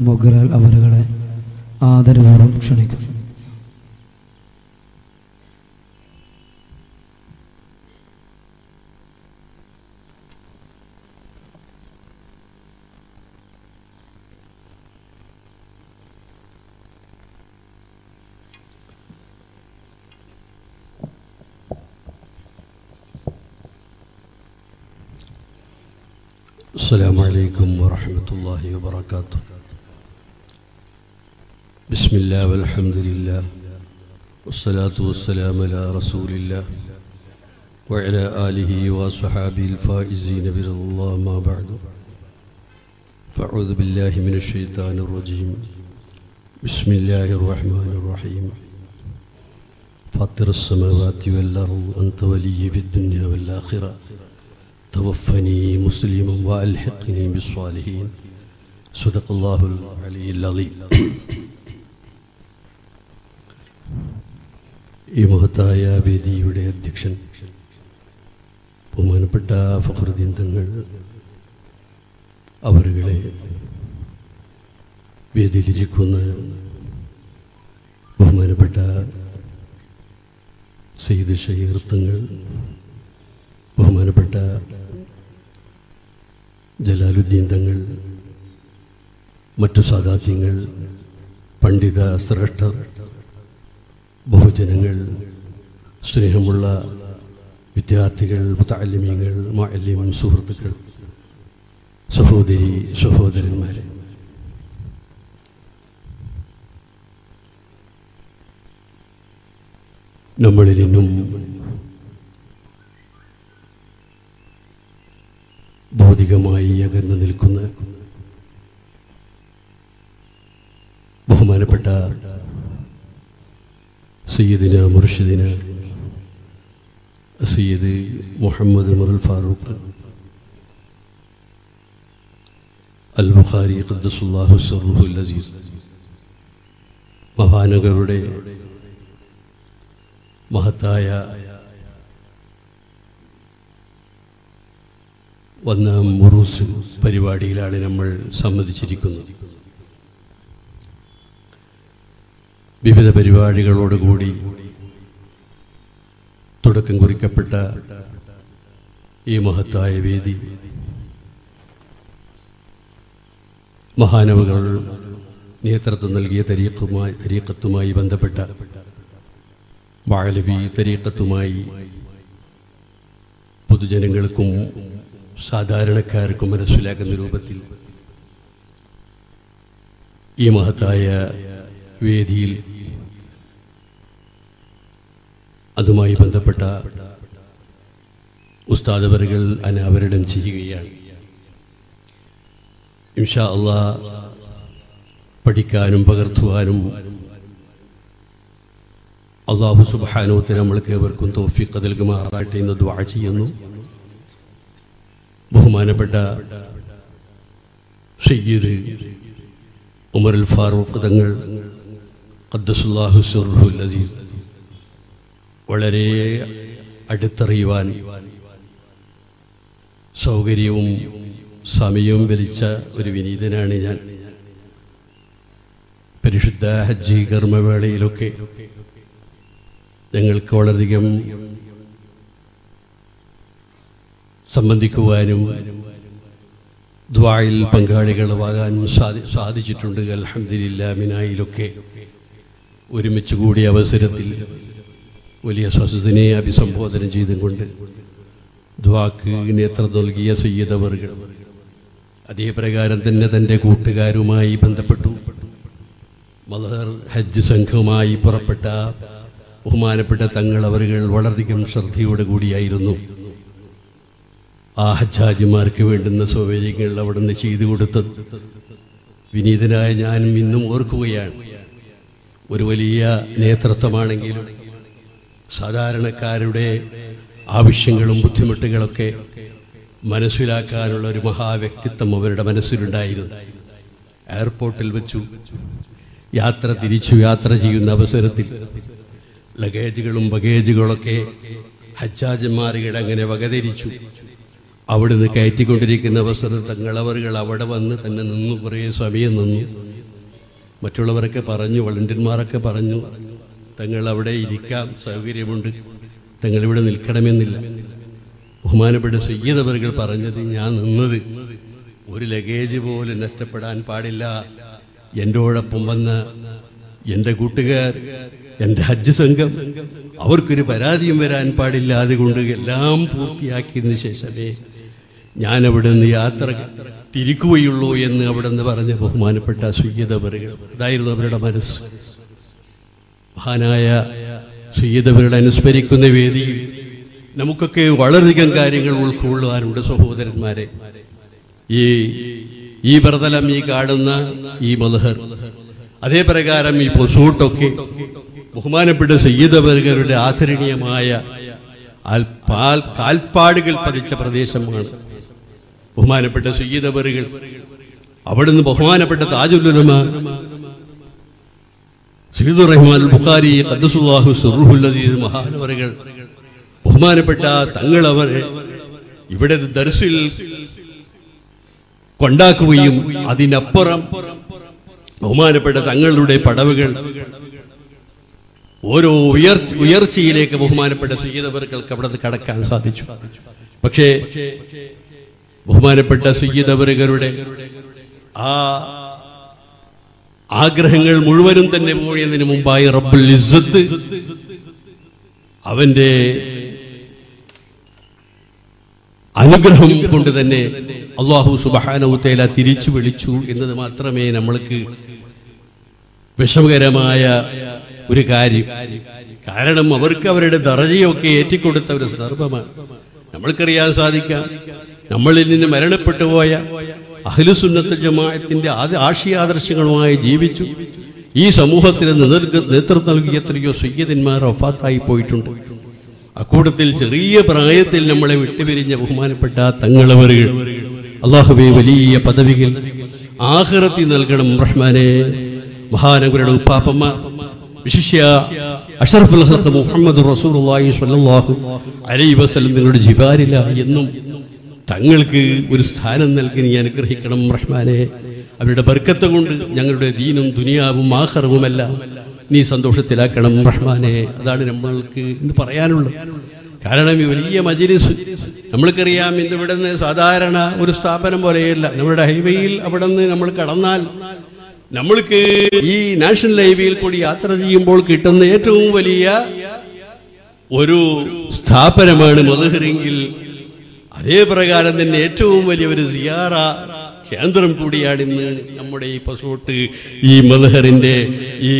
മൊഗ്രാൽ അവരുകളെ ആദരപൂർവ്വം ക്ഷണിക്കുന്നു السلام عليكم ورحمة الله وبركاته بسم الله والحمد لله والصلاة والسلام على رسول الله وعلى آله وصحابه الفائزين برضا الله ما بعد. فأعوذ بالله من الشيطان الرجيم. بسم الله الرحمن الرحيم. فاطر السماوات والأرض أنت ولي في الدنيا والآخرة. توفني مسلما وألحقني بالصالحين. صدق الله العلي العظيم. ഈ മഹത്തായ വേദിയുടെ അധ്യക്ഷൻ ബഹുമാനപ്പെട്ട ഫഖറുദ്ദീൻ തങ്ങൾ അവരുകളെ വേദിയിലിരിക്കുന്ന ബഹുമാനപ്പെട്ട സയ്യിദ് ഷഹീർ തങ്ങൾ ബഹുമാനപ്പെട്ട ജലാലുദ്ദീൻ തങ്ങൾ മറ്റു സാദാത്യങ്ങൾ പണ്ഡിത ശ്രേഷ്ഠർ ബഹുജനങ്ങൾ സ്നേഹമുള്ള വിദ്യാർത്ഥികൾ മുത്താലിമ്യങ്ങൾ മാലിം സുഹൃത്തുക്കൾ സഹോദരി സഹോദരന്മാരെ. നമ്മളിലും ഭൗതികമായി അകന്നു നിൽക്കുന്ന ബഹുമാനപ്പെട്ട സയ്യിദിന മുർഷിദിന സയ്യിദ് മുഹമ്മദ് മുറൽ ഫാറൂഖ് അൽ ബുഖാരി ഖദ്ദസുല്ലാഹു സറുഹുൽ അസീസ് മഹാനഗരുടെ മഹത്തായ വന്ന മുറൂസ് പരിപാടിയിലാണ് നമ്മൾ സമ്മതിച്ചിരിക്കുന്നത് വിവിധ പരിപാടികളോടുകൂടി തുടക്കം കുറിക്കപ്പെട്ട ഈ മഹത്തായ വേദി മഹാനവകൾ നേതൃത്വം നൽകിയ തരീഖുമായി തരീക്കത്തുമായി ബന്ധപ്പെട്ട വാഴലവി തരീക്കത്തുമായി പൊതുജനങ്ങൾക്കും സാധാരണക്കാർക്കും മനസ്സിലാക്കുന്ന രൂപത്തിൽ ഈ മഹത്തായ വേദിയിൽ അതുമായി ബന്ധപ്പെട്ട ഉസ്താദവറുകൾ അനാവരണം ചെയ്യുകയാണ്. ഇൻഷാ അള്ളാ പഠിക്കാനും പകർത്തുവാനും അള്ളാഹു സുബാനോത്തിന് നമ്മൾക്ക് ഏവർക്കും തോഫിക്ക് നൽകുമാറാട്ടെ എന്ന് ദ്വാ ചെയ്യുന്നു. ബഹുമാനപ്പെട്ട സയ്യിദ് ഉമർ അൽ ഫാറൂഖ് തങ്ങൾ ഖദ്ദസുല്ലാഹു സുർഹുൽ അസീസ് വളരെ അടുത്തറിയുവാൻ സൗകര്യവും സമയവും വലിച്ച ഒരു വിനീതനാണ് ഞാൻ. പരിശുദ്ധ ഹജ്ജി കർമ്മവേളയിലൊക്കെ ഞങ്ങൾക്ക് വളരെയധികം സംബന്ധിക്കുവാനും ദ്വായിൽ പങ്കാളികളാകാനും സാധി സാധിച്ചിട്ടുണ്ട്. അലഹമില്ല മിനായിലൊക്കെ ഒരുമിച്ച് കൂടിയ അവസരത്തിൽ വലിയ സ്വസത്തിനെ അഭിസംബോധന ചെയ്തും കൊണ്ട് ദ്വാക്ക് നേതൃത്വം നൽകിയ സയ്യദവറുകൾ അതേപ്രകാരം തന്നെ തന്റെ കൂട്ടുകാരുമായി ബന്ധപ്പെട്ടു. മദർ ഹജ്ജ് സംഘവുമായി പുറപ്പെട്ട ബഹുമാനപ്പെട്ട തങ്ങൾ അവരുകൾ വളരെയധികം ശ്രദ്ധയോടെ കൂടിയായിരുന്നു. ആ ഹജ്ജാജിമാർക്ക് വേണ്ടുന്ന സൗകര്യങ്ങൾ അവിടുന്ന് ചെയ്തു കൊടുത്തത് വിനീതനായ ഞാനും ഇന്നും ഓർക്കുകയാണ്. ഒരു വലിയ നേതൃത്വമാണെങ്കിലും സാധാരണക്കാരുടെ ആവശ്യങ്ങളും ബുദ്ധിമുട്ടുകളൊക്കെ മനസ്സിലാക്കാനുള്ള ഒരു മഹാവ്യക്തിത്വം അവരുടെ മനസ്സിലുണ്ടായിരുന്നു. എയർപോർട്ടിൽ വെച്ചു. യാത്ര തിരിച്ചു യാത്ര ചെയ്യുന്ന അവസരത്തിൽ ലഗേജുകളും ബഗേജുകളൊക്കെ ഹജ്ജാജന്മാരുകൾ അങ്ങനെ വകതിരിച്ചു. അവിടുന്ന് കയറ്റിക്കൊണ്ടിരിക്കുന്ന അവസരം തങ്ങളവറുകൾ അവിടെ വന്ന് തന്നെ നിന്നു. കുറേ സമയം നിന്നു. മറ്റുള്ളവരൊക്കെ പറഞ്ഞു വളണ്ടിയന്മാരൊക്കെ പറഞ്ഞു. തങ്ങൾ അവിടെ ഇരിക്കാം സൗകര്യമുണ്ട്. തങ്ങൾ ഇവിടെ നിൽക്കണമെന്നില്ല. ബഹുമാനപ്പെട്ട സയ്യിദവറുകൾ പറഞ്ഞത് ഞാൻ നിന്നത് ഒരു ലഗേജ് പോലും നഷ്ടപ്പെടാൻ പാടില്ല. എന്റോടൊപ്പം വന്ന എന്റെ കൂട്ടുകാർ എന്റെ ഹജ്ജ് സംഘം അവർക്കൊരു പരാതിയും വരാൻ പാടില്ല. അതുകൊണ്ട് എല്ലാം പൂർത്തിയാക്കിയതിന് ശേഷമേ ഞാൻ അവിടെ നിന്ന് യാത്ര തിരിക്കുകയുള്ളൂ എന്ന് അവിടെ നിന്ന് പറഞ്ഞ ബഹുമാനപ്പെട്ട സയ്യിദവറുകൾ അതായിരുന്നു അവരുടെ മനസ്സ്. മഹാനായ സയ്യിദവരുടെ അനുസ്മരിക്കുന്ന വേദിയിൽ നമുക്കൊക്കെ വളരെയധികം കാര്യങ്ങൾ ഉൾക്കൊള്ളുവാനുണ്ട് സഹോദരന്മാരെ. ഈ ഈ പ്രതലം ഈ കാണുന്ന ഈ മലഹർ അതേ പ്രകാരം ഈ പൊസൂട്ടൊക്കെ ബഹുമാനപ്പെട്ട സയ്യിദവർഗരുടെ ആദരണീയമായ പാൽ- കാൽപ്പാടുകൾ പതിച്ച പ്രദേശമാണ്. ബഹുമാനപ്പെട്ട സയ്യിദവറുകൾ അവിടുന്ന് ബഹുമാനപ്പെട്ട താജുലുലമ സയ്യിദുർ റഹ്മാൻ ബുഖാരി ഖദ്ദസുല്ലാഹു സിർറുഹുൽ അസീസ് മഹാനവരകൾ ബഹുമാനപ്പെട്ട തങ്ങൾ അവരെ ഇവിടെ ദർസിൽ കൊണ്ടാക്കുകയും അതിനപ്പുറം ബഹുമാനപ്പെട്ട തങ്ങളുടെ പടവുകൾ ഓരോ ഉയർച്ച ഉയർച്ചയിലേക്ക് ബഹുമാനപ്പെട്ട സയ്യിദവറുകൾക്ക് അവിടെ കടക്കാൻ സാധിച്ചു. പക്ഷേ ബഹുമാനപ്പെട്ട സയ്യിദവറുകളുടെ ആ ആഗ്രഹങ്ങൾ മുഴുവനും തന്നെ പോയതിനു മുമ്പായി റബ്ബുൽ ഇസ്സത്ത് അവന്റെ അനുഗ്രഹം കൊണ്ട് തന്നെ അള്ളാഹു സുബഹാനവുത്തേല തിരിച്ചു വിളിച്ചു എന്നത് മാത്രമേ നമ്മൾക്ക് വിഷമകരമായ ഒരു കാര്യം. കാരണം അവർക്ക് അവരുടെ ദറജയൊക്കെ ഏറ്റിക്കൊടുത്ത ഒരു സന്ദർഭമാണ്. നമ്മൾക്കറിയാൻ സാധിക്കാം. നമ്മളിൽ നിന്ന് മരണപ്പെട്ടു പോയ അഖിലുസുന്നത്ത് ജമാഅത്തിന്റെ ആദ്യ ആശയാദർശങ്ങളുമായി ജീവിച്ചു. ഈ സമൂഹത്തിന് നേതൃ- നേതൃത്വം നൽകിയ എത്രയോ സയ്യദന്മാർ ഒഫാത്തായി പോയിട്ടുണ്ട്. അക്കൂട്ടത്തിൽ ചെറിയ പ്രായത്തിൽ നമ്മളെ വിട്ടുപിരിഞ്ഞ ബഹുമാനപ്പെട്ട തങ്ങളവറുകൾ അള്ളാഹുബെ വലിയ പദവികൾ. ആഹ്റത്തി നൽകണം റഹ്മാനെ. മഹാനഗരുടെ ഉപ്പാപ്പമ്മ വിശിഷ്യ അഷറഫുൽ മുഹമ്മദ് റസൂലുള്ളാഹി അലൈ വസല്ലം നിങ്ങളുടെ ജിബാരില എന്നും തങ്ങൾക്ക് ഒരു സ്ഥാനം നൽകി നീ അനുഗ്രഹിക്കണം റഹ്മാനെ. അവരുടെ ബർക്കത്ത് കൊണ്ട് ഞങ്ങളുടെ ദീനും ദുനിയാവും ആഹ്റവുമെല്ലാം നീ സന്തോഷത്തിലാക്കണം റഹ്മാനെ. അതാണ് നമ്മൾക്ക് ഇന്ന് പറയാനുള്ളത്. കാരണം ഈ വലിയ മജിലിസ് നമ്മൾക്കറിയാം ഇന്ന് ഇവിടെ നിന്ന് സാധാരണ ഒരു സ്ഥാപനം പോലെയല്ല. നമ്മുടെ ഹൈവേയിൽ അവിടെ നിന്ന് നമ്മൾ കടന്നാൽ നമ്മൾക്ക് ഈ നാഷണൽ ഹൈവേയിൽ കൂടി യാത്ര ചെയ്യുമ്പോൾ കിട്ടുന്ന ഏറ്റവും വലിയ ഒരു സ്ഥാപനമാണ് മധുഹരെങ്കിൽ അതേ പ്രകാരം തന്നെ ഏറ്റവും വലിയ ഒരു സിയാറ കേന്ദ്രം കൂടിയാണ് ഇന്ന് നമ്മുടെ ഈ പസോട്ട് ഈ മദഹറിന്റെ ഈ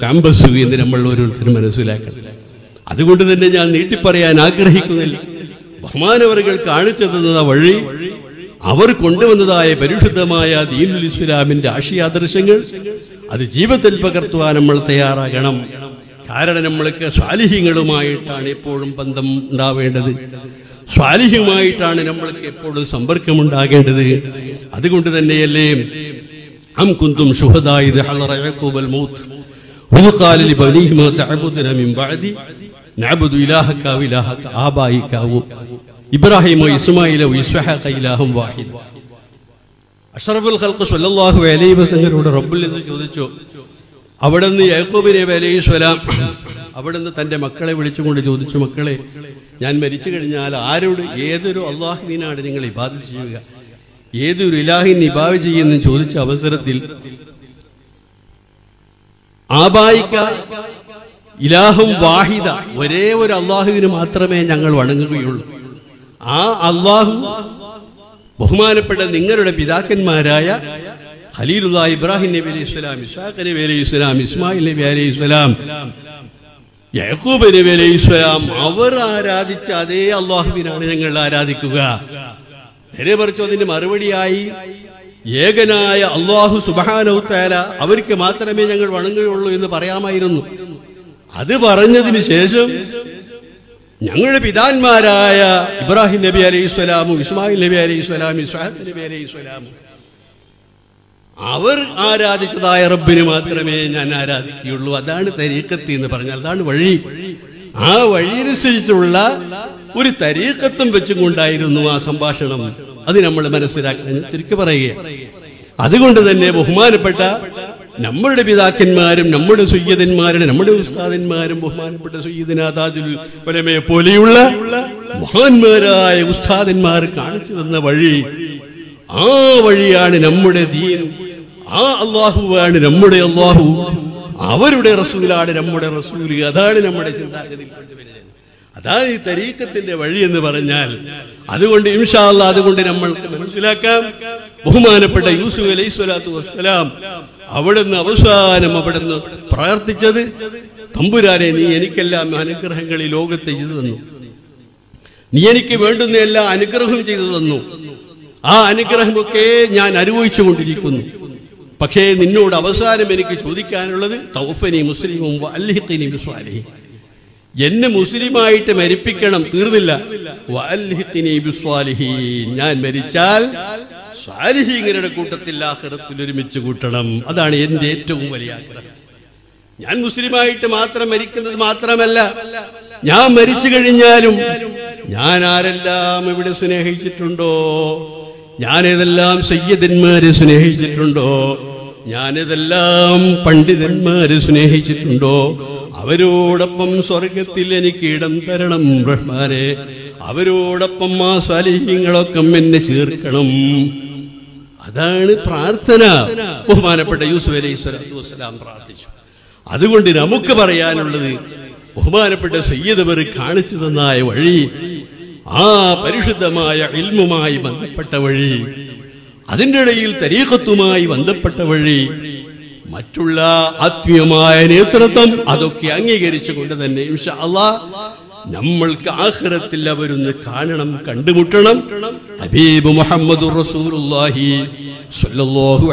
ക്യാമ്പസ് എന്ന് നമ്മൾ ഓരോരുത്തരും മനസ്സിലാക്കണം. അതുകൊണ്ട് തന്നെ ഞാൻ നീട്ടിപ്പറയാൻ ആഗ്രഹിക്കുന്നില്ല. ബഹുമാനവറുകൾ കാണിച്ചു തന്നത് വഴി അവർ കൊണ്ടുവന്നതായ പരിശുദ്ധമായ ദീനുൽ ഇസ്ലാമിന്റെ ആശയാദർശങ്ങൾ അത് ജീവിതത്തിൽ പകർത്തുവാൻ നമ്മൾ തയ്യാറാകണം. കാരണം നമ്മൾക്ക് സ്വാലിഹ്യങ്ങളുമായിട്ടാണ് എപ്പോഴും ബന്ധം ഉണ്ടാവേണ്ടത്. സ്വാലിഹ്യമായിട്ടാണ് നമ്മൾക്ക് എപ്പോഴും സമ്പർക്കമുണ്ടാകേണ്ടത് അതുകൊണ്ട് തന്നെയല്ലേ അം കുന്തും ശുഹദായത് ഹളറ യഅഖൂബൽ മൗത്ത് وإذ قال لبنيه ما تعبدون من بعدي نعبد إلهك وإلهك آبائك إبراهيم وإسماعيل وإسحاق إله واحد അഷറഫുൽ ഖൽക്ക് സല്ലല്ലാഹു അലൈഹി വസല്ലമയോട് റബ്ബുൽ ഇസ്സ ചോദിച്ചു അവിടുന്ന് യാക്കൂബ് നബി അലൈഹി സ്വലാം അവിടുന്ന് തൻ്റെ മക്കളെ വിളിച്ചുകൊണ്ട് ചോദിച്ചു മക്കളെ ഞാൻ മരിച്ചു കഴിഞ്ഞാൽ ആരോട് ഏതൊരു അള്ളാഹുവിനാണ് നിങ്ങൾ ഇബാദത്ത് ചെയ്യുക? ഏതൊരു ഇലാഹിൻ ഇബാവ് ചെയ്യുമെന്ന് ചോദിച്ച അവസരത്തിൽ ആബായിക്ക ഇലാഹും വാഹിദ ഒരേ ഒരു അള്ളാഹുവിന് മാത്രമേ ഞങ്ങൾ വണങ്ങുകയുള്ളൂ. ആ അള്ളാഹു ബഹുമാനപ്പെട്ട നിങ്ങളുടെ പിതാക്കന്മാരായ ഖലീലുള്ള ഇബ്രാഹിം നബി അലൈഹി സ്വലാം ഇസ്ഹാഖ് നബി അലൈഹി സ്വലാം ഇസ്മായിൽ നബി അലൈഹി സ്വലാം യാക്കൂബ് നബി അലൈഹി സ്വലാം അവർ ആരാധിച്ച അതേ അള്ളാഹുവിനാണ് ഞങ്ങൾ ആരാധിക്കുക. നേരെ പറിച്ചു അതിന്റെ മറുപടിയായി ഏകനായ അള്ളാഹു സുബാനൗത്താല അവർക്ക് മാത്രമേ ഞങ്ങൾ വണങ്ങുകയുള്ളൂ എന്ന് പറയാമായിരുന്നു. അത് പറഞ്ഞതിന് ശേഷം ഞങ്ങളുടെ പിതാന്മാരായ ഇബ്രാഹിം നബി അലൈഹി സ്വലാമും ഇസ്മായിൽ നബി അലൈഹി സ്വലാമി നബി അലൈഹി സ്വലാമും അവർ ആരാധിച്ചതായ റബ്ബിന് മാത്രമേ ഞാൻ ആരാധിക്കുകയുള്ളൂ. അതാണ് തരീക്കത്തി എന്ന് പറഞ്ഞാൽ അതാണ് വഴി. ആ വഴിയനുസരിച്ചുള്ള ഒരു തരീക്കത്തും വെച്ചും കൊണ്ടായിരുന്നു ആ സംഭാഷണം. അത് നമ്മൾ മനസ്സിലാക്കാൻ തിരിച്ചു പറയുക അതുകൊണ്ട് തന്നെ ബഹുമാനപ്പെട്ട നമ്മളുടെ പിതാക്കന്മാരും നമ്മുടെ സുയ്യതന്മാരുടെ നമ്മുടെ ഉസ്താദന്മാരും ബഹുമാനപ്പെട്ട സുയ്യദിനാഥാജുൽ പരമയെ പോലെയുള്ള മഹാന്മാരായ ഉസ്താദന്മാർ കാണിച്ചു തന്ന വഴി ആ വഴിയാണ് നമ്മുടെ ദീൻ. ആ അള്ളാഹുവാണ് നമ്മുടെ അള്ളാഹു. അവരുടെ റസൂലാണ് നമ്മുടെ റസൂൽ അതാണ് നമ്മുടെ ചിന്താഗതി അതാണ് ഈ തരീക്കത്തിന്റെ വഴി എന്ന് പറഞ്ഞാൽ അതുകൊണ്ട് ഇൻഷാല്ല അതുകൊണ്ട് നമ്മൾ മനസ്സിലാക്കാം. ബഹുമാനപ്പെട്ട യൂസുഫ് അലൈഹി സ്വലാത്തു വസ്സലാം അവിടുന്ന് അവസാനം അവിടുന്ന് പ്രാർത്ഥിച്ചത് തമ്പുരാനെ നീ എനിക്കെല്ലാം അനുഗ്രഹങ്ങൾ ഈ ലോകത്തെ ചെയ്തു തന്നു. നീ എനിക്ക് വേണ്ടുന്ന എല്ലാ അനുഗ്രഹം ചെയ്തു തന്നു. ആ അനുഗ്രഹമൊക്കെ ഞാൻ അനുഭവിച്ചു കൊണ്ടിരിക്കുന്നു. പക്ഷേ നിന്നോട് അവസാനം എനിക്ക് ചോദിക്കാനുള്ളത് തൗഫനി മുസ്ലിമും അല്ലിഹിഖിനി ബിസ്വാലിഹി. എന്നെ മുസ്ലിമായിട്ട് മരിപ്പിക്കണം തീർന്നില്ല. വഅൽഹിഖിനി ബിസ്വാലിഹി. ഞാൻ മരിച്ചാൽ സ്വാലിഹീങ്ങളുടെ കൂട്ടത്തിൽ ആഹ്റത്തിൽ ഒരുമിച്ച് കൂട്ടണം. അതാണ് എന്റെ ഏറ്റവും വലിയ ആഗ്രഹം. ഞാൻ മുസ്ലിമായിട്ട് മാത്രം മരിക്കുന്നത് മാത്രമല്ല ഞാൻ മരിച്ചു കഴിഞ്ഞാലും ഞാൻ ആരെല്ലാം ഇവിടെ സ്നേഹിച്ചിട്ടുണ്ടോ? ഞാൻ ഏതെല്ലാം സയ്യദന്മാരെ സ്നേഹിച്ചിട്ടുണ്ടോ? ഞാൻ ഏതെല്ലാം പണ്ഡിതന്മാരെ സ്നേഹിച്ചിട്ടുണ്ടോ? അവരോടൊപ്പം സ്വർഗത്തിൽ എനിക്ക് ഇടം തരണം റഹ്മാനെ അവരോടൊപ്പം ആ സ്വാലിഹ്യങ്ങളൊക്കെ എന്നെ ചേർക്കണം. അതാണ് പ്രാർത്ഥന. ബഹുമാനപ്പെട്ട യൂസുഫ് അലൈഹി സ്വലാത്തു വസ്സലാം പ്രാർത്ഥിച്ചു. അതുകൊണ്ട് നമുക്ക് പറയാനുള്ളത് ബഹുമാനപ്പെട്ട സയ്യദ് അവർ കാണിച്ചു തന്നായ വഴി ആ പരിശുദ്ധമായ ഇൽമുമായി ബന്ധപ്പെട്ട വഴി അതിന്റെ ഇടയിൽ തരീഖത്തുമായി ബന്ധപ്പെട്ട വഴി മറ്റുള്ള ആത്മീയമായ നേതൃത്വം അതൊക്കെ അംഗീകരിച്ചു കൊണ്ട് തന്നെ നമ്മൾക്ക് ആഹ്റത്തിൽ അവരൊന്ന് കാണണം കണ്ടുമുട്ടണം. ഹബീബ് മുഹമ്മദ്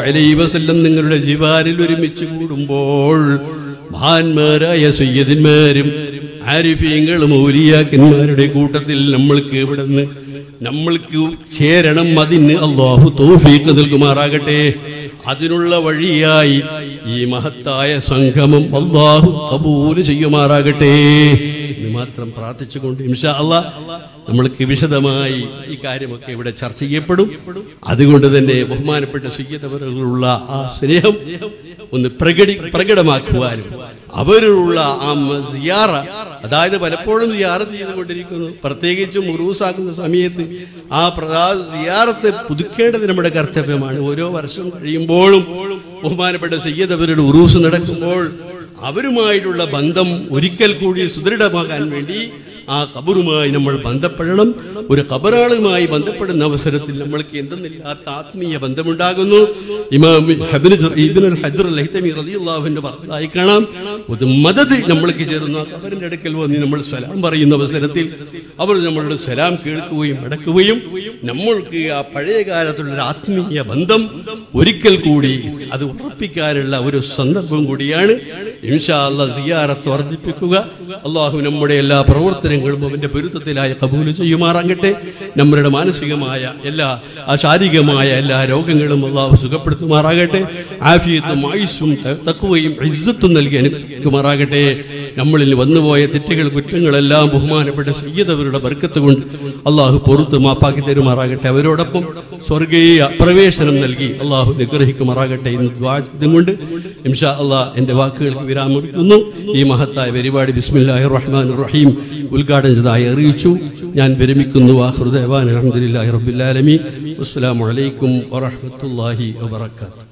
അലൈഹി വസല്ലം നിങ്ങളുടെ ജിവാരിൽ ഒരുമിച്ച് കൂടുമ്പോൾ മഹാന്മാരായ സയ്യദന്മാരും ആരിഫീങ്ങളും മൗലിയാക്കന്മാരുടെ കൂട്ടത്തിൽ നമ്മൾക്ക് ഇവിടുന്ന് നമ്മൾക്ക് ചേരണം അതിന് അള്ളാഹു തോഫീക്ക് നൽകുമാറാകട്ടെ. അതിനുള്ള വഴിയായി ഈ മഹത്തായ സംഗമം അള്ളാഹു കബൂൽ ചെയ്യുമാറാകട്ടെ. എന്ന് മാത്രം പ്രാർത്ഥിച്ചുകൊണ്ട് ഇൻഷാ അള്ളാ നമ്മൾക്ക് വിശദമായി ഈ കാര്യമൊക്കെ ഇവിടെ ചർച്ച ചെയ്യപ്പെടും. അതുകൊണ്ട് തന്നെ ബഹുമാനപ്പെട്ട സുയ്യതവരുള്ള ആ സ്നേഹം ഒന്ന് പ്രകടി പ്രകടമാക്കുവാനും അവരുള്ള ആ സിയാറ അതായത് പലപ്പോഴും സിയാറത്ത് ചെയ്തുകൊണ്ടിരിക്കുന്നു. പ്രത്യേകിച്ചും ഉറൂസാക്കുന്ന സമയത്ത് ആ പ്രധാ സിയാറത്ത് പുതുക്കേണ്ടത് നമ്മുടെ കർത്തവ്യമാണ്. ഓരോ വർഷം കഴിയുമ്പോഴും ബഹുമാനപ്പെട്ട സയ്യദ് അവരുടെ ഉറൂസ് നടക്കുമ്പോൾ അവരുമായിട്ടുള്ള ബന്ധം ഒരിക്കൽ കൂടി സുദൃഢമാകാൻ വേണ്ടി ആ കബറുമായി നമ്മൾ ബന്ധപ്പെടണം. ഒരു കബറാളുമായി ബന്ധപ്പെടുന്ന അവസരത്തിൽ നമ്മൾക്ക് എന്തെന്നില്ലാത്ത ആത്മീയ ബന്ധമുണ്ടാകുന്നു. ഇമാം ഹബ്ന് ഭർത്തായി കാണാം. ഒരു മദത് നമ്മൾക്ക് ചേരുന്ന കബറിന്റെ അടുക്കൽ വന്ന് നമ്മൾ സലാം പറയുന്ന അവസരത്തിൽ അവർ നമ്മളുടെ സലാം കേൾക്കുകയും അടക്കുകയും നമ്മൾക്ക് ആ പഴയ കാലത്തുള്ള ആത്മീയ ബന്ധം ഒരിക്കൽ കൂടി അത് ഉറപ്പിക്കാനുള്ള ഒരു സന്ദർഭം കൂടിയാണ്. ഇൻഷാ അള്ളാഹ് സിയാറത്ത് വർദ്ധിപ്പിക്കുക. അള്ളാഹു നമ്മുടെ എല്ലാ പ്രവർത്തനങ്ങളും അവന്റെ പൊരുത്തത്തിലായ കബൂൽ ചെയ്യുമാറാകട്ടെ. നമ്മുടെ മാനസികമായ എല്ലാ ശാരീരികമായ എല്ലാ രോഗങ്ങളും അള്ളാഹു സുഖപ്പെടുത്തുമാറാകട്ടെ. ആഫിയത്തും ആയുസ്സും തക്കുകയും ഇസ്സത്തും നൽകി അനുഗ്രഹിക്കുമാറാകട്ടെ. നമ്മളിൽ വന്നുപോയ തെറ്റുകൾ കുറ്റങ്ങളെല്ലാം ബഹുമാനപ്പെട്ട സയ്യദവരുടെ ബർക്കത്ത് കൊണ്ട് അള്ളാഹു പൊറത്ത് മാപ്പാക്കി തരുമാറാകട്ടെ. അവരോടൊപ്പം സ്വർഗീയ പ്രവേശനം നൽകി അള്ളാഹു നിഗ്രഹിക്കുമാറാകട്ടെ എന്ന് ദ്വാ ചെയ്തുകൊണ്ട് ഇംഷാ അള്ളാഹ് എന്റെ വാക്കുകൾക്ക് വിരാമിക്കുന്നു ഈ മഹത്തായ പരിപാടി ബിസ്മില്ലാഹി റഹ്മാൻ റഹീം ഉദ്ഘാടനം ചെയ്തതായി അറിയിച്ചു. ഞാൻ വിരമിക്കുന്നു. വാഹൃദേവാൻ അലഹമുല്ലാഹി റബ്ബുല്ലാലമീൻ അസ്സാം വലൈക്കും വറഹ്മത്തുള്ളാഹി വബറകാതുഹു.